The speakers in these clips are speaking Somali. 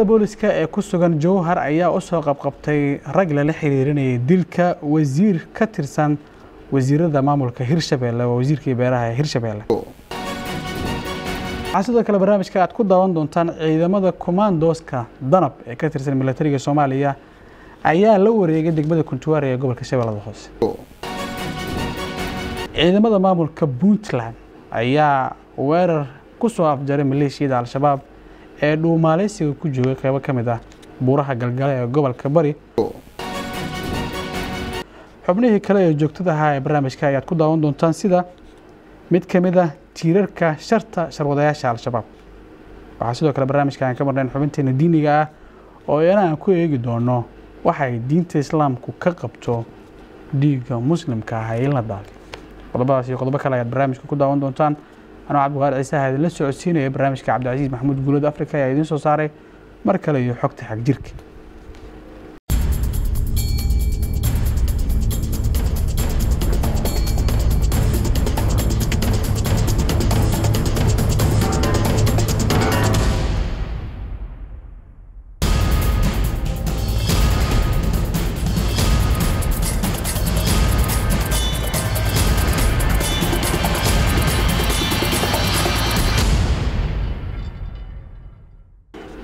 ciidamada booliska ee ku sugan jowhar ayaa u soo qabqabtay rag lala xiriirinayay dilka wasiir ka tirsan wasiirada maamulka hirshabeelle waa wasiirkii beeraha ee hirshabeelle waxaa sidoo kale barnaamijka aad ku daawan doontaan ciidamada commandoska danab ee ka tirsan milatariga soomaaliya ayaa la wareegay degmada kuntuwaare ee gobolka shabeellada hoose. Ciidamada maamulka puntland ayaa weerar ku soo afjaray maleeshiyada al-shabaab ee dhuumaaleysiga ku joogay qeybo ka mid ah buuraha galgale ee gobolka bari. Xubnihii kale ee joogtada ahaa ee barnaamijka ayaad ku daawan doontaan sida mid ka mid ah tiirarka sharta sharwadayaasha al-shabaab. Waxaa sidoo kale barnaamijka aan ka marnayn xubinteena diiniga ah oo iyana aan ku eegi doono waxay diinta islaamku ka qabto dhiigga muslimka ah ee in la daadiyo qodobadaas iyo qodobo kale ayaad barnaamijka ku daawan doontaan anoo cabdiqaar ciisaha idinla socodsiinaya barnaamijka cabdicasiis maxamuud guulad africa ayaa idiin soo saaray. Mar kale iyo xogta xagjirka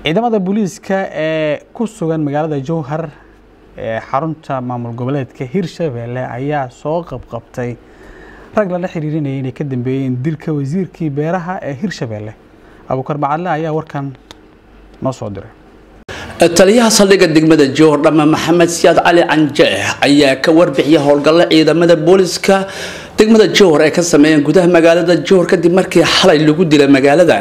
ciidamada booliiska ee ku sugan magaalada jowhar ee xarunta maamul goboleedka hirshabeelle ayaa soo qabqabtay rag lala xiriirinayay inay ka dambeeyeen dilka wasiirkii beeraha ee hirshabeelle abuukar bacadle ayaa warkan noo soo diray. Taliyaha saldhigga degmada jowhar dhame maxamed siyaad cali canjeex ayaa ka warbixiyay howlgalla ciidamada booliska degmada jowhar ay ka sameeyeen gudaha magaalada jowhar kadib markii xalay lagu dilay magaalada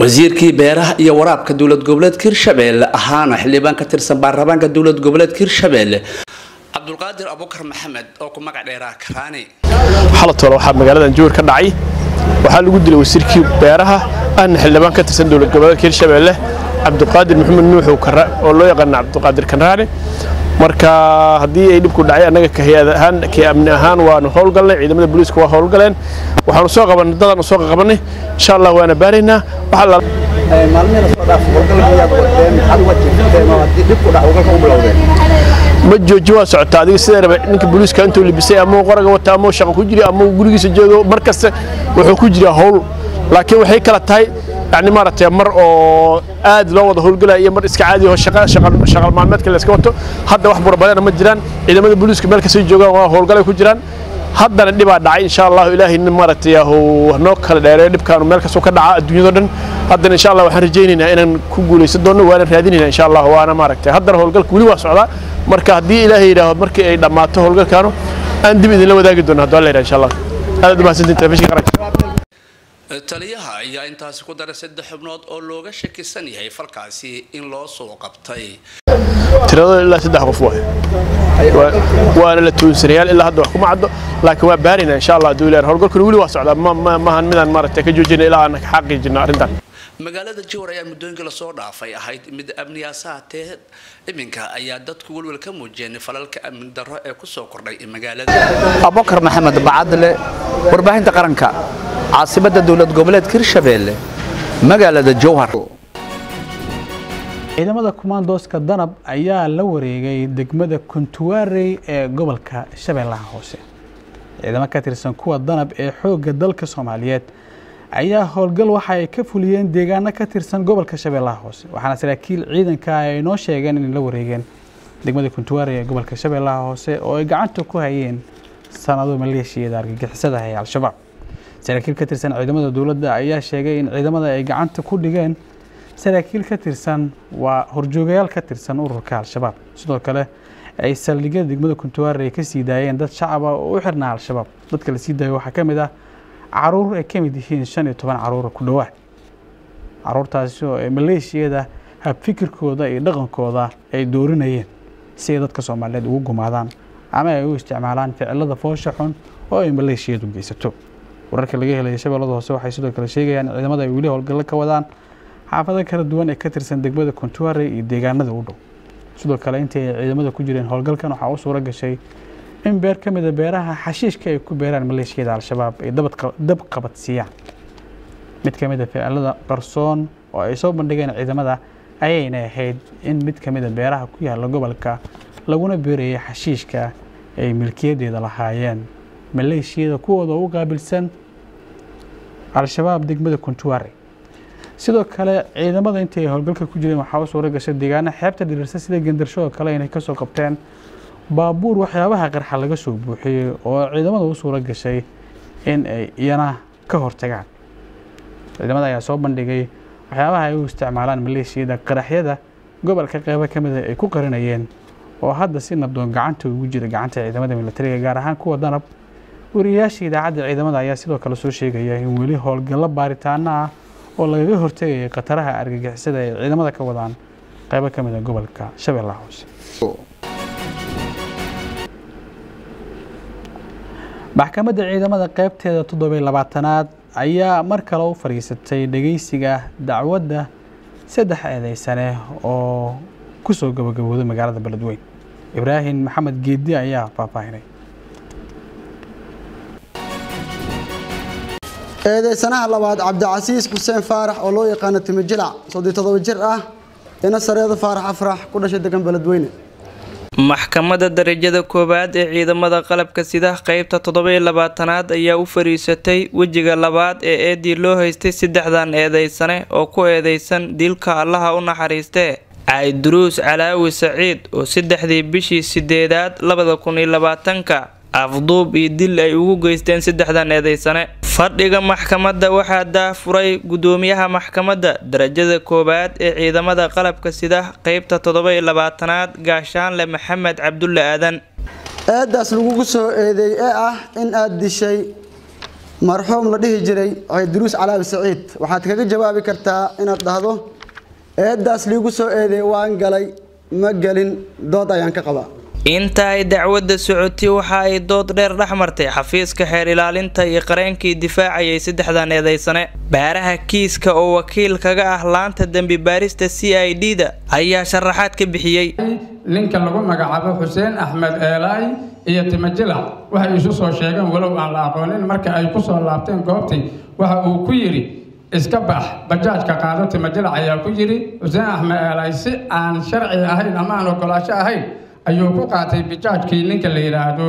wasiirkii beeraha iyo waraabka dowlad goboleedka hirshabeelle ahaana xildhibaan ka tirsan baarlamaanka dowlad goboleedka hirshabeelle cabdulqaadir abukar maxamed oo ku magac dheeraa karaani xalatoola waxaa magaaladan jowhar ka dhacay. Waxaa lagu dilay wasiirkii beeraha ahna xildhibaan ka tirsan dowlad goboleedka hirshabeelle cabdiqaadir maxamed nuuxow oo loo yaqaana cabdiqaadir kanraani marka haddii ay dhibku dhacay annaga ka hay'ad ahaan ka amni ahaan waanu howlgalnay ciidamada booliiska waa howlgaleen waxaanu soo qabanay dadaan soo qabanay insha allah waana baaraynaa ma jooji waa socotaa adiga sideeraba ninka booliiska intuu libisay ama qoraga wata ama shaqo ku jiri ama gurigiisa joogo mar kasta wuxuu ku jiraa howl laakiin waxay kala tahay يعني maaragtay mar oo aad loo wada howlgalaya iyo mar iska caadi oo shaqal maalmeedka la iska wato hadda wax burabadana ma jiraan ciidamada booliiska meel kastay joogaan waa howlgalay ku jiraan haddana dhibaa dhacay insha allahu ilaahay maaragtay noo kala dheereeyo dhibkaanu meel kastoo ka dhaca adduunyado dhan haddana insha allah waxaan rajaynaynaa inaan ku guulaysan doono waana raadinaynaa insha allah waana maaragtay haddana howlgalka weli waa socdaa marka haddii ilaahay yidhaaho markii ay dhammaato howlgalkaanu aan dib idinla wadaagi doono hadduu alla yidhaha insha allah aad umahadsantiin telefishinka qaranka taliyaha ayaa intaasi ku daray saddex xubnood oo looga shakisan yahay falkaasi in loo soo qabtay. Tiradooda ilaa saddex qof waay. Waana la tuunsanayaal ilaa hadda wax kuma caddo laakiin waa baarina insha allah hadduu ilaahay howlgalkuna weli waa socdaa. Maahan midaan maaragtay ka joojina ilaa aan xaqiijino arrintan magaalada jowhar ayaa muddooyinkii la soo dhaafay ahayd mid amniyaasaatee iminka ayaa dadku welwel ka muujiyeen falalka amni darro ee ku soo kordhay magaalada. Abubakar maxamed bacadle warbaahinta qaranka caasimada dowlad goboleedka hirshabeelle magaalada jowhar. Ciidamada commandoska danab ayaa la wareegay degmada kuntuwaarey ee gobolka shabeellaha hoose. Ciidamo ka tirsan kuwa danab ee xoogga dalka soomaaliyeed ayaa howlgal waxa ay ka fuliyeen deegaano ka tirsan gobolka shabeellaha hoose. Waxaana saraakiil ciidanka ay noo sheegeen inay la wareegeen degmada kuntuwaarey ee gobolka shabeellaha hoose oo ay gacanta ku hayeen sanado maleeshiyada argagixisada ee al-shabaab. Saraakiil ka tirsan ciidamada dowladda ayaa sheegay in ciidamada ay gacanta ku dhigeen saraakiil ka tirsan waa horjoogayaal ka tirsan ururka al-shabaab. Sidoo kale ay saldhigyada degmada kuntuwaare ay ka sii daayeen dad shacaba oo u xirnaa al-shabaab. Dadka la sii daayo waxaa ka mid ah carruur ay ka mid yihiin shan iyo toban caruura ku dhowaad caruurtaasi oo maleeshiyada habfikirkooda iyo dhaqankooda ay doorinayeen si ay dadka soomaaliyeed ugu gumaadaan ama ay u isticmaalaan ficilada foosha xun oo ay maleeshiyadu geysato. Wararka laga helaya shabeellada hoose waxay sidoo kale sheegayaan ciidamada ay weli howlgallo ka wadaan xaafado kala duwan ee ka tirsan degmada kuntuare iyo deegaanada u dhow. Sidoo kale intii ay ciidamada ku jireen howlgalkan waxaa u suura gashay in beer ka mida beeraha xashiishka ay ku beeraan maleeshiyada al-shabaab ay dab qabadsiiyaan mid ka mid a ficilada qarsoon oo ay soo bandhigeen ciidamada ayayna ahayd in mid ka mid a beeraha ku yaalla gobolka laguna beerayay xashiishka ay milkiyadeeda lahaayeen. Maleeshiyada kuwooda u qaabilsan al-shabaab degmada kuntuwaare sidoo kale ciidamada intii ay howlgalka ku jireen waxaa u suura gashay deegaana xeebta dhiriirsa sida gendarsho oo kale inay ka soo qabteen baabuur waxyaabaha qarxa laga soo buuxiyey oo ciidamada u suura gashay in ay iyana ka hortagaan. Ciidamada ayaa soo bandhigay waxyaabaha ay u isticmaalaan maleeshiyada qaraxyada gobolka qeybo ka mida ay ku qarinayeen oo hadda si nabdoon gacanta ugu jira gacanta ciidamada militariga gaar ahaan kuwa danab wariyayaasha idaacadda ciidamada ayaa sidoo kale soo sheegaya in weli howlgallo baaritaano ah oo lagaga hortegayay khataraha argagixisada ay ciidamada ka wadaan qeybo ka mid a gobolka shabeellaha hoose maxkamadda ciidamada qeybteeda toddobiy labaatanaad ayaa mar kale u fadhiisatay dhegeysiga dacwadda saddex eedeysane oo ku soo gabagabooday magaalada beledweyn ibraahim maxamed geedi ayaa faahfaahinay. Eedeysanaha labaad cabdicasiis xuseen faarax oo loo yaqaano timijilac soddii toddoba jir ah ina sareedo faarax afrax ku dhashay degan beledweyne maxkamadda darajada koowaad ee ciidamada qalabka sida qeybta toddobiyo labaatanaad ayaa u fariisatay wejiga labaad ee eedii loo haystay saddexdan eedeysane oo ku eedeysan dilka allaha u naxariistee. Cayduruus calaawi saciid oo saddexdii bishii sideedaad labada kun iyo labaatanka afduub iyo dil ay ugu geysteen saddexdan eedeysane fadhiga maxkamadda waxaa daafuray gudoomiyaha maxkamadda darajada koowaad ee ciidamada qalabka sida qeybta toddoba-iyo labaatanaad gaashaanle maxamed cabdulle aadan. Eedaas lagugu soo eedeey ee ah in aad dishay marxuum la dhihi jiray cayduruus calaawi saciid. Waxaad kaga jawaabi kartaa inaad dhahdo eedaas liigu soo eedeey waan galay ma gelin dood ayaan ka qabaa inta ay dacwadda socotay waxa ay dood dheer dhex martay. Xafiiska xeer ilaalinta iyo qareenkii difaacayay saddexdan eedeysane baaraha kiiska oo wakiil kaga ah laanta dembi baarista c i d da ayaa sharaxaad ka bixiyey ninka lagu magacaabo xuseen axmed eelaay iyo timajilac waxay isu soo sheegeen walow aan la aqoonin. Marka ay ku soo laabteen goobtii waxa uu ku yidhi iska bax bajaajka qaado timajilac ayaa ku yidhi xuseen axmed eelaay si aan sharci ahayn ama aan ogolaasho ahayn ayuu ku qaatay bijaajkii ninka la yidhaahdo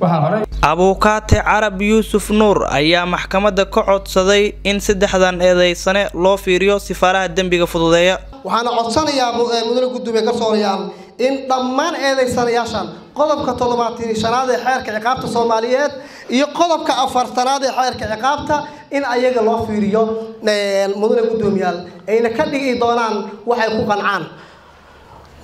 horey abuukaate carab yuusuf nuur ayaa maxkamadda ka codsaday in saddexdan eedeysane loo fiiriyo sifaaraha dembiga fududeeya. Waxaana codsanayaa mudane gudoomiye garsoorayaal in dhammaan eedeysanayaashan qodobka toddobaatan shanaad ee xeerka ciqaabta soomaaliyeed iyo qodobka afartanaad ee xeerka ciqaabta in ayaga loo fiiriyo mudane gudoomiyaal ayna ka dhigi doonaan waxay ku qancaan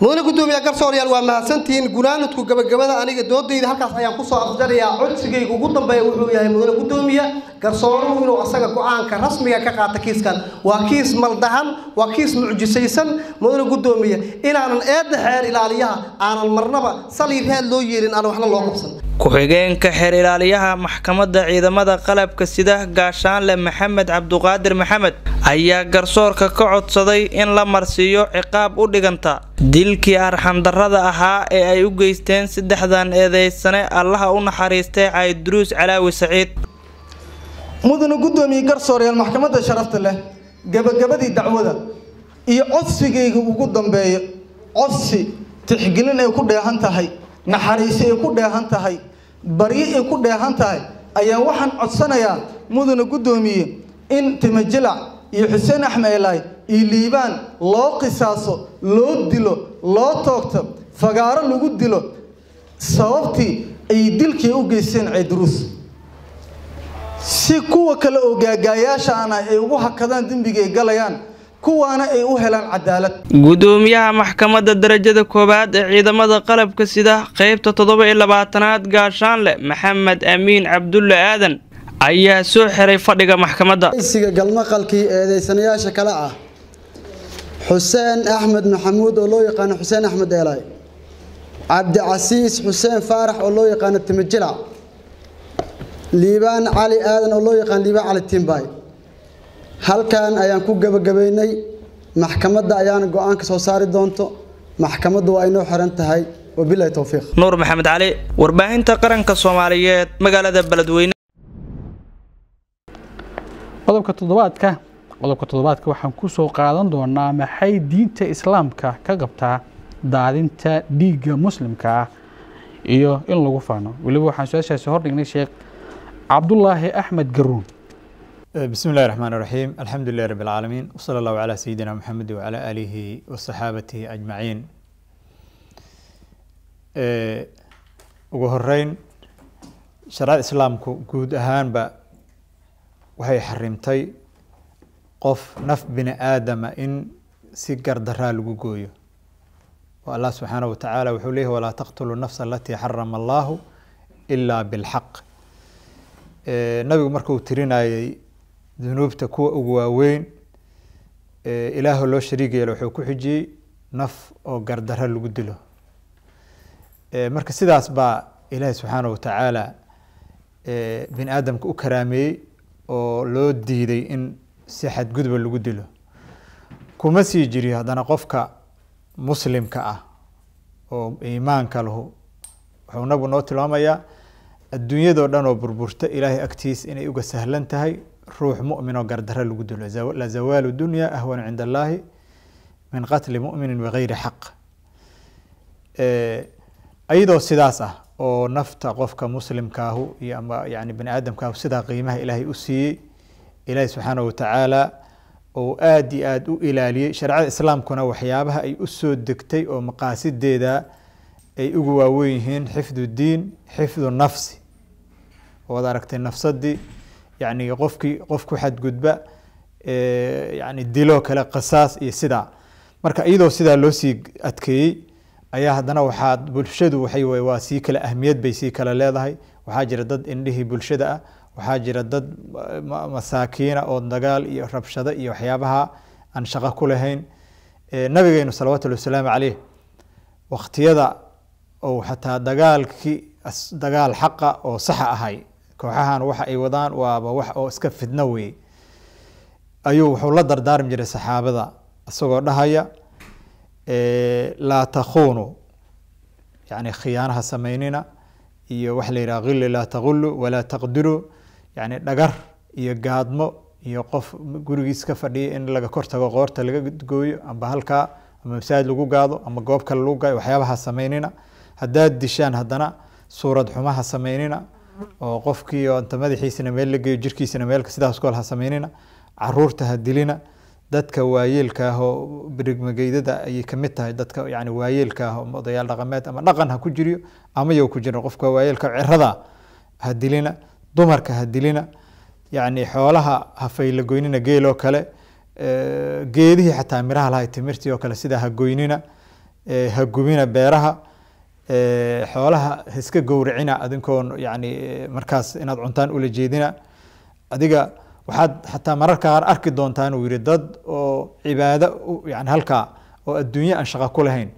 mudane gudoomiya garsoorayaal waa mahadsantihiin gunaanadku gabagabada aniga doodayda halkaas ayaan ku soo afjarayaa codsigayga ugu dambeeya wuxuu yahay mudane gudoomiya garsooruhu inuu asaga go'aanka rasmiga ka qaata kiiskan. Waa kiis maldahan waa kiis mucjisaysan. Mudane gudoomiya inaanan eedda xeer ilaaliyaha aanan marnaba saliir head loo yeelin aan waxna loo qabsan. Ku-xigeenka xeer ilaaliyaha maxkamadda ciidamada qalabka sida gaashaanle maxamed cabduqaadir maxamed ayaa garsoorka ka codsaday in la marsiiyo ciqaab u dhiganta dilkii arxandarrada ahaa ee ay u geysteen saddexdan eedeysane allaha u naxariistay cayduruus calaawi saciid. Mudane gudoomiye garsoorayaal maxkamadda sharafta leh gabagabadii dacwada iyo codsigayga ugu dambeeya codsi tixgelin ay ku dheehan tahay naxariisi ay ku dheehan tahay baryo ay ku dheehan tahay ayaa waxaan codsanayaa mudane guddoomiye in timajilac iyo xuseen axmed eelaay iyo liibaan loo qisaaso loo dilo loo toogto fagaaro lagu dilo sababtii ay dilkii u geysteen ceyduruus si kuwa kale oo gaagaayaashaana ay ugu hakadaan dembiga ay galayaan kuwaana ay u helaan cadaalad. Gudoomiyaha maxkamadda darajada koowaad ee ciidamada qalabka sida qeybta toddoba iyo labaatanaad gaashaanle maxamed amiin cabdulle aadan ayaa soo xiray fadhiga maxkamadda. Siga galmaqalkii eedeysanayaasha kale ah xuseen axmed maxamuud oo loo yaqaano xuseen axmed eelaay cabdicasiis xuseen faarax oo loo yaqaano timijilac liibaan cali aadan oo loo yaqaan liibaan cali timbay halkan ayaan ku gabagabaynay. Maxkamadda ayaana go'aanka soo saari doonto. Maxkamaddu waa inoo xiran tahay. Wabilahi towfiiq nuur maxamed cali warbaahinta qaranka soomaaliyeed magaalada beledweyne. Qodobka toddobaadka qodobka toddobaadka waxaan ku soo qaadan doonaa maxay diinta islaamka ka qabtaa daadinta dhiigga muslimka? Ah iyo in lagu faano. Weliba waxaan su'aashaasi hordhignay sheekh cabdulaahi axmed garuun eh, bismi illahi raxmaan raxiim alxamdulilah rabi alcaalamiin wsala allahu calaa sayidina maxamedi wacalaa aalihi wasaxaabatihi ajmaciin. Eh, ugu horeyn shareecada islaamku guud ahaanba waxay xarimtay qof naf bini aadama in si gardaraa lagu gooyo. Oo allah subxaanaه wa tacaala wuxuu leeyahy walaa taqtuluu nafsa alatii xarama allahu ilaa bilxaq nabigu markuu tirinayay dunuubta kuwa ugu waaweyn ilaaho loo shariig yeelo wuxuu ku xijiyey naf oo gardaro lagu dilo. Marka sidaas baa ilaahi subxaanaه wa tacaala bini aadamka u karaameeyey oo loo diiday in si xadgudba lagu dilo. Kuma sii jiri haddana qofka muslimka ah oo iimaanka lahu. Wuxuu nabigu noo tilmaamayaa adduunyadoo dhan oo burburta ilaahay agtiis inay uga sahlan tahay ruux mumin oo gardaro lagu dilo. La zawaalu dunya ahwanu cinda allaahi min qatli muminin bigayri xaq. Ayadoo sidaas ah oo nafta qofka muslimkaahu iyo ama yani bani aadamkaahu sidaa qiimaha ilaahay u siiyey ilaahi subxaanahu watacaala oo aada iyo aada u ilaaliyey shareecada islaamkuna waxyaabaha ay u soo degtay oo maqaasideeda ay ugu waaweyn yihiin xifdu diin xifdu nafsi. Oad aragtay nafsadii yani qofkii qof ku xadgudba yani diloo kale qisaas iyo sidaa marka iyadoo sidaa loo sii adkeeyey ayaa haddana waxaa bulshadu waxay waa sii kale ahmiyad bay sii kale leedahay. Waxaa jira dad indhihii bulshada ah waxaa jira dad masaakiina oo dagaal iyo rabshado iyo waxyaabaha aan shaqo ku lahayn nabigeenu salawatullhi wasalaamu caleyh waktiyada ou xataa dagaalkii dagaal xaqa oo saxa ahay kooxahan waxa ay wadaan waaba wax oo iska fidno wey ayuu wuxuu la dardaarmi jiray saxaabada isagoo dhahaya laa takhunu yani khiyaanaha samaynina iyo waxa la yidhaha khili laa taqulu walaa taqdiru yani dhagar iyo gaadmo iyo qof gurigiis ka fadhiya in laga kor tago qoorta laga gooyo amba halkaa ama masaajid lagu gaado ama goob kale lagu gaayo waxyaabaha samaynina. Haddaad dishaan haddana suurad xumaha samaynina oo qofkii oo inta madaxiisana meel la geeyo jirkiisana meel sidaas kol ha samaynina carruurta ha dilina dadka waayeelka ah oo ayay ka mid tahay dadka yani waayeelka odayaal dhaqameed ama dhaqan ha ku jiriyo ama yow ku jiro qofka waayeelka cirada ha dilina dumarka ha dilina yani xoolaha ha faylagoynina geeloo kale geedihii xataa miraha lahay timirtii oo kale sidaa ha goynina ha gubina beeraha xoolaha hiska gowracina adinkoon yani markaas inaad cuntaan ula jeedina. Adiga waxaad xataa mararka qaar arki doontaan uu yihi dad oo cibaado yani halkaa oo adduunye aan shaqo ku lahayn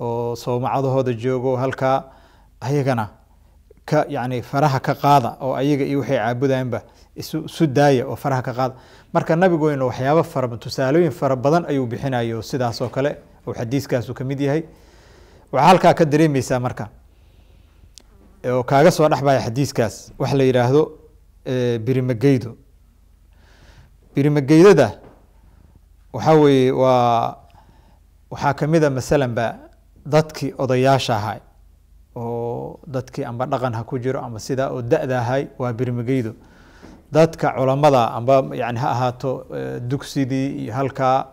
oo soomacadahooda joogo halkaa ayagana ka yani faraha ka qaada oo ayaga iyo waxay caabudayanba isu daaya oo faraha ka qaada. Marka nabigooyna waxyaabo fara tusaalooyin fara badan ayuu bixinayo sidaas oo kale oo xadiiskaasu ka mid yahay. Waxaa halkaa ka dareemeysaa marka oo kaaga soo dhexbaya xadiiskaas waxa la yidhaahdo birimageydo. Birimageydada waxaa weeye waa waxaa ka mid a masalan ba dadkii odayaasha ahay oo dadkii amba dhaqan ha ku jiro amba sidaa oo da-da ahay waa birimageydo dadka culamada amba yani ha ahaato dugsidii iyo halkaa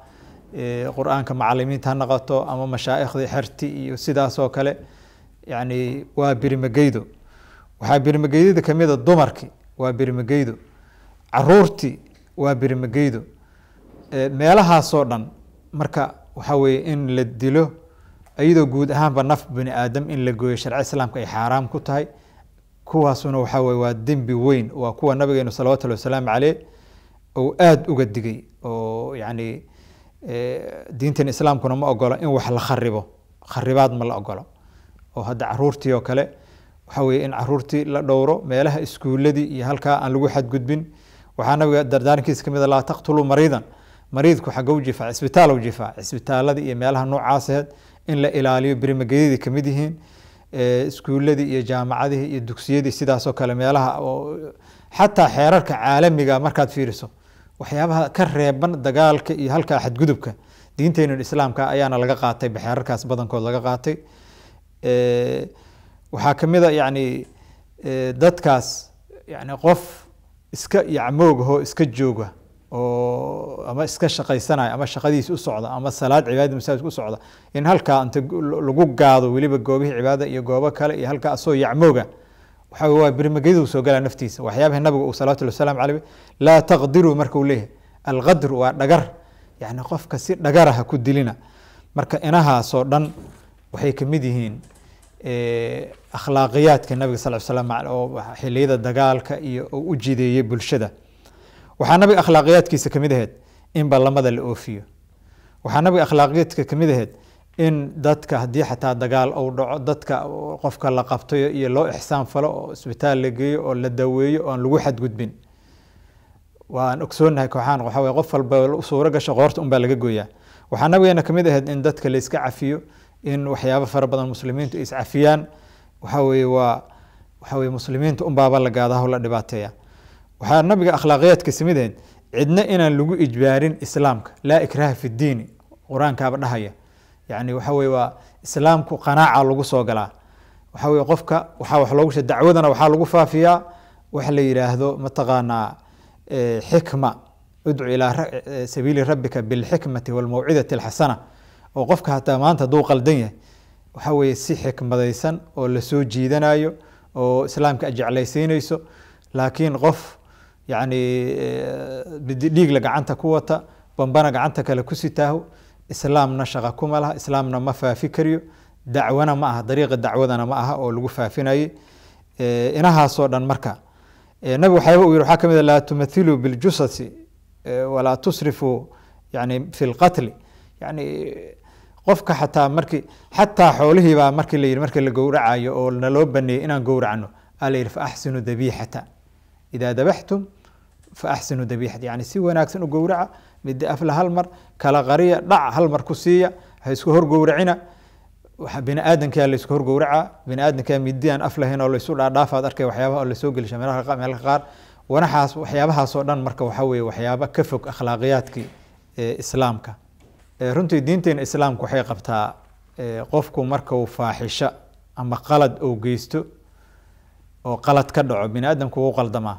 qur'aanka macalimiinta ha noqoto ama mashaaikhdii xerti iyo sidaas oo kale yani waa birimageydo waxaa birimageydada ka mid a dumarkii waa birimageydo caruurtii waa birimageydo meelahaasoo dhan marka waxaa weeye in la dilo iyadoo guud ahaanba naf bini aadam in la gooyo sharci islaamka ay xaaraam ku tahay kuwaasuna waxaa weye waa dembi weyn waa kuwa nabigeenu salawatullhi wasalaamu caleyh ou aada uga digay oo yani diintan islaamkuna ma ogolo in wax la kharibo kharibaad ma la ogolo oo hadda caruurtii oo kale waxaa weye in caruurtii la dhowro meelaha iskuuladii iyo halkaa aan lagu xadgudbin. Waxaa nabiga dardaarankiisa ka mid a laa taqtuluu mariidan. Mariidku xagow jifaa cisbitaalow jifaa cisbitaaladii iyo meelaha noocaas aheed in la ilaaliyo birimagedyadii ka mid yihiin iskuuladii iyo jaamacadihii iyo dugsiyadii sidaasoo kale meelaha xataa xeerarka caalamiga markaad fiiriso waxyaabaha ka reeban dagaalka iyo halkaa xadgudubka diinteenan islaamka ayaana laga qaatay baxeerarkaas badankood laga qaatay. Waxaa ka mid a yacni dadkaas yani qof iska yacmoogahoo iska jooga oo ama iska shaqaysanaya ama shaqadiisa u socda ama salaad cibaadada masaajidka u socda in halkaa inta lagu gaado weliba goobihii cibaadada iyo goobo kale iyo halkaa asoo yacmooga waxa waa birmageyadu soo galaa naftiisa. Waxyaabaha nabiga uu salawatullahi wasalaamu caleyh laa taqdiruu marka uu leeyahay alqadr waa dhagar. Yani qofka si dhagaraha ku dilina. Marka inahaasoo dhan waxay ka mid yihiin akhlaaqiyaadka nabiga sal slam oo xiliyada dagaalka iyo u jideeyey bulshada waxaa nabiga akhlaaqiyaadkiisa ka mid ahayd in ballamada la oofiyo. Waxaa nabiga akhlaaqiyaadka ka mid ahayd in dadka haddii xataa dagaal uu dhaco dadka qofka la qabtayo iyo loo ixsaan falo oo isbitaal la geeyo oo la daweeyo oon lagu xadgudbin. Waan ogsoonahay kooxaan waxa weye qof walba suuro gasho qoorta unbaa laga gooyaa. Waxaa nabigeena ka mid ahayd in dadka la cafiyo in waxyaabo fara badan muslimiintu iscafiyaan waxa weye waa waxa weye muslimiinta unbaaba la gaadaho la dhibaateeya waxaa nabiga akhlaaqiyaadka ka mid ahayd cidna inaan lagu ijbaarin islaamka laa ikraha fi diini qur'aankaaba dhahaya. Yani waxa weye waa islaamku qanaaca lagu soo galaa. Waxa weye qofka waxaa wax loogu dacwadana waxaa lagu faafiyaa. Waxa la yidhaahdo mataqaanaa xikma. Udcu ilaa sabiili rabbika bilxikmati walmawcidati alxasana oo qofka hataa maanta hadduu qaldan yahay waxa weye si xikmadaysan oo la soo jiidanayo oo islaamka jeclaysiinayso. Laakiin qof yani dhiigla gacanta ku wata bambana gacanta kale ku sitaaho islaamna shaqa kuma laha islaamna ma faafi kariyo dacwana ma aha dariiqa dacwadana ma aha oo lagu faafinayay inahaasoo dhan marka nabig waxyaaba uu yihi waxaa ka mid a laa tumathiluu biljusasi walaa tusrifuu yani fi lqatli yani qofka xataa markii xataa xoolihiibaa markii la yidhi markii la gowracayo oo naloo baneeyey inaan gowracno aa la dabiixata idaa dabaxtum fa axsinu dabiixata yani si wanaagsan u gowraca midi afla hal kala qariya dhac hal mar ku siiya ha isku hor gowracina bini aadankaa la isku hor gowraca bini aadankaa midi aan af oo laysu dhaadhaafaad arkay waxyaabaha oo la soo gelisha meelaha meelka qaar wanaxaas waxyaabahaasoo dhan marka waxaa weeye waxyaaba ka fog akhlaaqiyaadkii islaamka runtii diinteena islaamka waxay qabtaa qofku marka uu faaxisho ama qalad uu geysto oo qalad ka dhaco bini aadamku wuu qaldamaa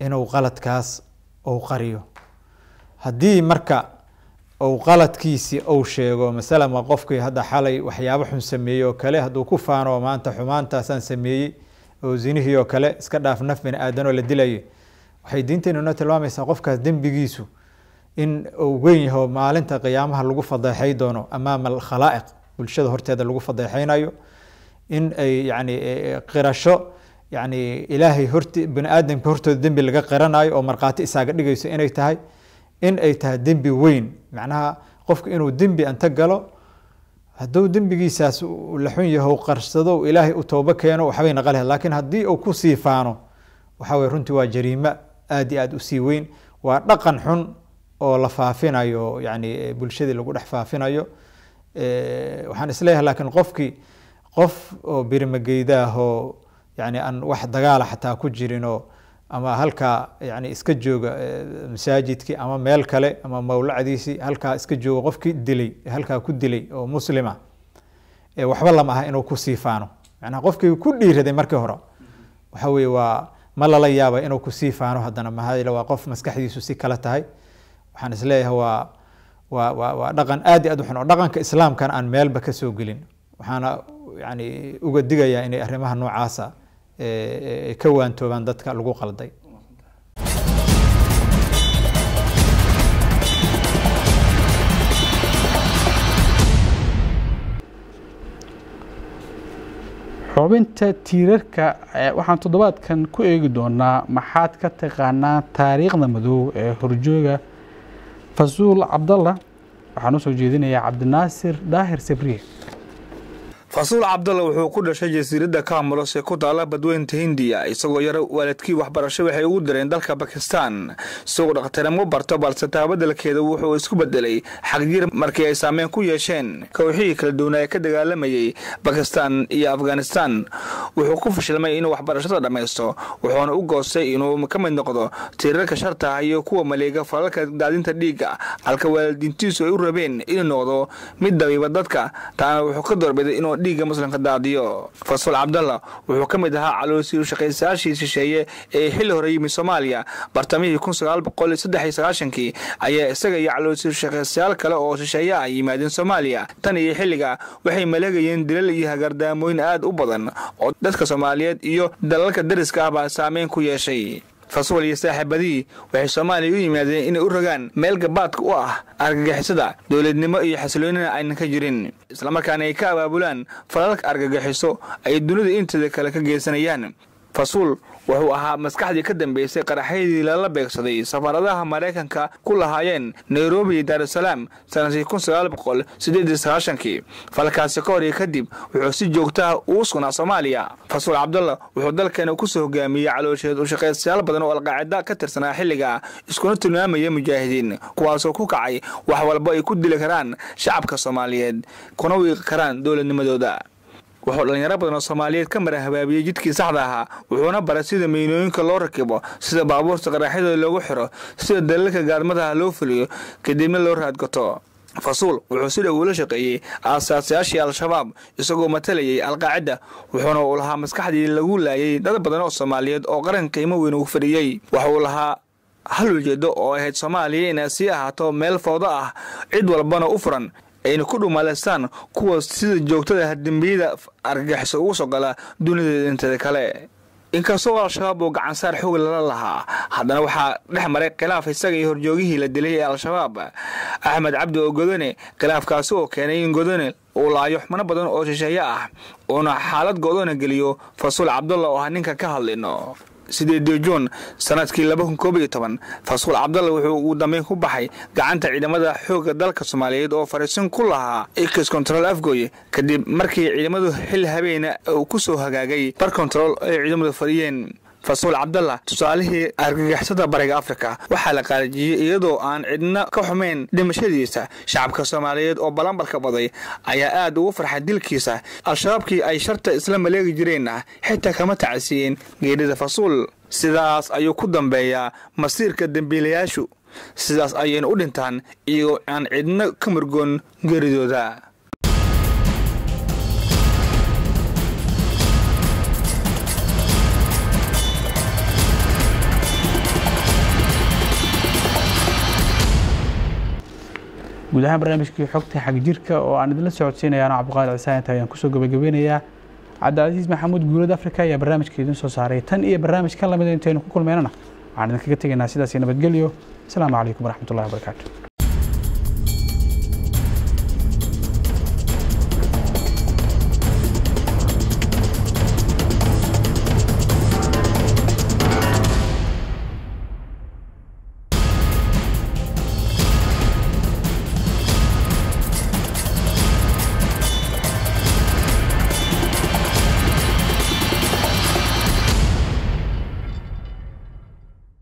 inuu qaladkaas uu qariyo. Haddii marka uu qaladkiisi uu sheego masalan waa qofkii hadda xalay waxyaabo xun sameeyey oo kale hadduu ku faano maanta xumaantaasaan sameeyey oo zinihii oo kale iska dhaaf naf bini aadan la dilayay waxay diinteenu noo tilmaamaysaa qofkaas dembigiisu in uu weyn yaho maalinta qiyaamaha lagu fadeexay doono amaama alkhalaa'iq bulshada horteeda lagu fadeexaynayo in ay yani qirasho yani ilaahay horti bini aadamka hortooda dembi laga qiranayo oo markhaati isaaga dhigayso inay tahay in ay tahay dembi weyn. Macnaha qofku inuu dembi anta galo hadduu dembigiisaas la xun yaho qarsado ilaahay u toobo keeno waxbay naqal lahed lakiin haddii uu ku sii faano waxa weye runtii waa jariimo aad iyo aad u sii weyn. Waa dhaqan xun oo la faafinayo yani bulshadii lagu dhex faafinayo. Waxaan is leeyahay laakiin qofkii qof oo birimageydaahoo yani aan wax dagaala xataa ku jirinoo ama halkaa yani iska jooga masaajidkii ama meel kale ama mawlacdiisii halkaa iska jooga qofkii dilay halkaa ku dilay oo muslima waxba lama aha inuu ku sii faano macnaha qofkii ku dhiiraday markii hore waxa weye waa ma lala yaaba inuu ku sii faano haddana. Maxaa waa qof maskaxdiisu si kala tahay. Waxaan is leeyahay waa waa waa waa dhaqan aad iyo aad u xun oo dhaqanka islaamkana aan meelba ka soo gelin. Waxaana yani uga digayaa inay arrimaha noocaasa ka waantoobaan dadka lagu qalday. Xubinta tiirarka waxaan toddobaadkan ku eegi doonaa maxaad ka taqaanaa taariikhda madow ee horjooga fasuul cabdalla waxaan u soo jeedinayaa cabdinaasir daahir sabriye fasuul cabdalla wuxuu ku dhashay jasiiradda kaamulos ee ku taala badweynta hindiya isagoo yar waalidkii waxbarasho waxay ugu direen dalka bakistan isagoo dhakhtarnimo barto balse taabadelkeeda wuxuu isku bedelay xagjir markii ay saameyn ku yeesheen kooxihii kala duwanaa ee ka dagaalamayay bakistan iyo afghanistan. Wuxuu ku fashilmay inuu waxbarashada dhammaysto wuxuuna u goostay inuu ka mid noqdo tiirarka sharta iyo kuwa maleega falalka daadinta dhiigga. Halka waalidiintiisu ay u rabeen inuu noqdo mid dabiiba dadka taana wuxuu ka doorbiday inuu dhiigga muslimka daadiyo fasuul cabdalla wuxuu ka mid ahaa caloosiyu shaqaysayaashii shisheeye ee xilli hore yimi soomaaliya. Bartamihii sagaashankii ayaa isaga iyo caloosiyu shaqaysayaal kale oo shisheeye ah yimaadeen soomaaliya. Tan iyo xilliga waxay maleegayeen dilal iyo hagardaamooyin aad u badan oo dadka soomaaliyeed iyo dalalka dariska ah baa saameyn ku yeeshay fasuul iyo saaxiibadii waxay soomaaliya u yimaadeen inay u rogaan meel gabaadka u ah argagixisada dowladnimo iyo xasiloonina aynan ka jirin. Islamarkaana ay ka abaabulaan falalka argagixiso ay dunida inteeda kale ka geysanayaan. Fasuul wuxuu ahaa maskaxdii ka dambeysay qaraxyadii lala beegsaday safaaradaha maraykanka ku lahaayeen nairobi iyo daarusalaam sannadkii kun sagaal boqol sideed sagaashankii. Falkaasi ka hor iyo kadib wuxuu si joogtaha ugu sugnaa soomaaliya. Fasuul cabdalla wuxuu dalkeena ku soo hogaamiyey caloosheed u shaqaystayaal badan oo alqaacida ka tirsanaa xilliga iskuna tilmaamaya mujaahidiin kuwaasoo ku kacay wax walba ay ku dili karaan shacabka soomaaliyeed kuna wiiqi karaan dowladnimadooda wuxuu dhallinyaro badan oo soomaaliyeed ka mara habaabiyey jidkii saxda ahaa. Wuxuuna baray sida meynooyinka loo rakibo sida baabuurta qaraxyada loogu xiro sida dalalka gaadmadaha loo fuliyo kadibna loo raadgato fasuul wuxuu si dhow ula shaqeeyey aasaasayaashii al-shabaab isagoo matalayay alqaacida wuxuuna uu lahaa maskaxdii lagu laayay dad badan oo soomaaliyeed oo qaran qiimo weyn ugu fadhiyey waxa uu lahaa hal ujeedo oo ahayd soomaaliya inay sii ahaato meel fowdo ah cid walbana u furan ayna ku dhumaalaystaan kuwa sida joogtada dembiyada argagixiso ugu soo gala dunideeda inteeda kale. Inkastoo al-shabaab uu gacansaar xoog lala lahaa haddana waxaa dhex maray khilaaf isaga iyo horjoogihii la dilay ee al-shabaab. Axmed cabdi oo godone khilaafkaasi oo keenay in godone uu laayo xubno badan oo shisheeye ah uuna xaalad godona geliyo fasuul cabdalla oo ah ninka ka hadlino sideedii juun sannadkii laba kun koob iyo toban fasuul cabdalla wuxuu ugu dambeyn ku baxay gacanta ciidamada xoogga dalka soomaaliyeed oo fariisin ku lahaa ikis control afgoy kadib markii ciidamadu xil habeena uu ku soo hagaagay bar control ay ciidamadu fadhiyeen fasuul cabdalla tusaalihii argagixisada bariga afrika. Waxaa la qaalijiyey iyadoo aan cidna ka xumayn dhimashadiisa. Shacabka soomaaliyeed oo balanbalka baday ayaa aad ugu farxay dilkiisa. Al-shabaabkii ay sharta isla maleegi jireenna xitaa kama tacasiyeen geerida fasuul sidaas ayuu ku dambeeyaa masiirka dembiilayaashu sidaas ayayna u dhintaan iyagoo aan cidna ka murgoon geeridooda guud ahaan barnaamijkii xogta xag jirka oo aan idinla socodsiinaya ano cabdiqaadir cisaan inta ayaan ku soo gabagabeynayaa cabdicasiis maxamuud guurad africa ayaa barnaamijka idin soo saaray. Tan iyo barnaamij ka lamida intaynu ku kulmeynana waxaan idinkaga tegaynaa sidaas iyo nabadgelyo. Asalaamu calaykum waraxmatullahi wabarakaatu